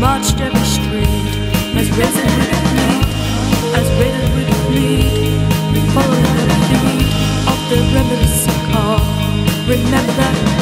marched every street as red as we bleed, as bleed. Followed the lead of the remnants of Remember that.